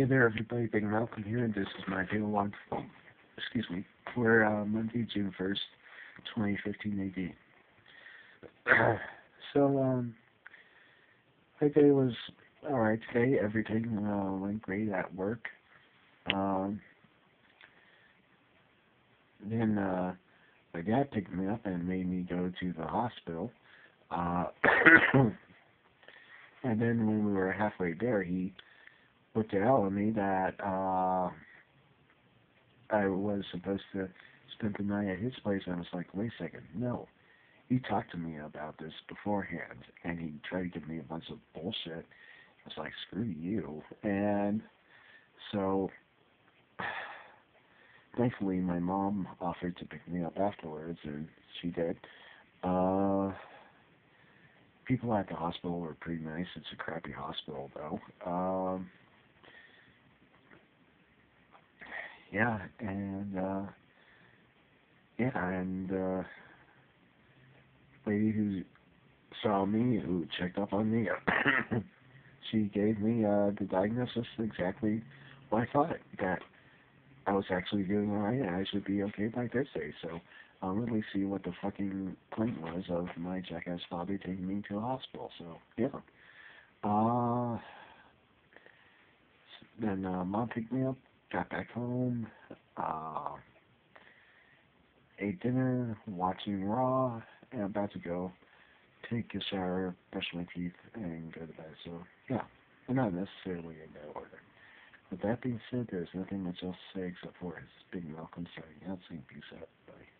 Hey there, everybody. Big Malcolm here, and this is my daily log. Excuse me. For uh, Monday, June first, 2015 AD. so, um, my day was alright today. Everything uh, went great at work. Um, then uh, my dad picked me up and made me go to the hospital. Uh, and then when we were halfway there, he put telling me that uh, I was supposed to spend the night at his place. I was like, wait a second, no. He talked to me about this beforehand, and he tried to give me a bunch of bullshit. I was like, screw you. And so, thankfully, my mom offered to pick me up afterwards, and she did. Uh, people at the hospital were pretty nice. It's a crappy hospital, though. Um, yeah, and uh, yeah, and uh, lady who saw me, who checked up on me, she gave me uh, the diagnosis exactly what I thought that I was actually doing alright and I should be okay by Thursday. So I'll really see what the fucking point was of my jackass father taking me to the hospital. So yeah. Uh, then uh, mom picked me up got back home, uh, ate dinner, watching Raw, and about to go take a shower, brush my teeth, and go to bed. So, yeah, not necessarily in that order. With that being said, there's nothing much else to say except for his big Malcolm saying out, saying peace out. Bye.